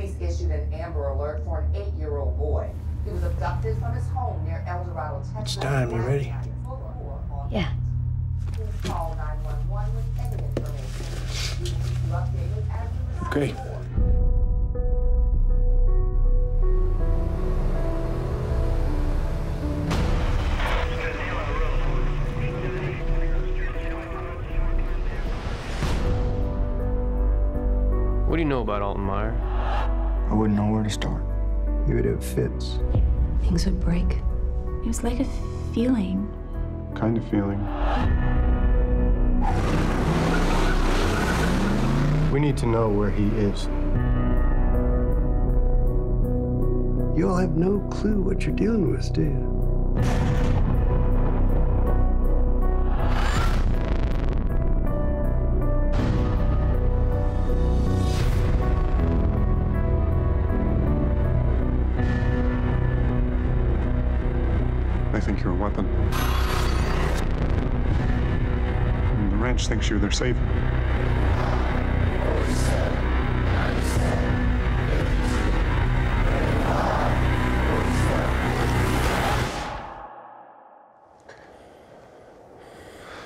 Police issued an Amber Alert for an eight-year-old boy. He was abducted from his home near El Dorado, Texas. It's time. You ready? Yeah. Please What do you know about Alton Meyer? I wouldn't know where to start. He would have fits. Things would break. It was like a feeling. Kind of feeling. We need to know where he is. You all have no clue what you're dealing with, do you? They think you're a weapon. And the ranch thinks you're their savior.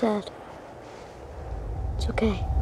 Dad. It's okay.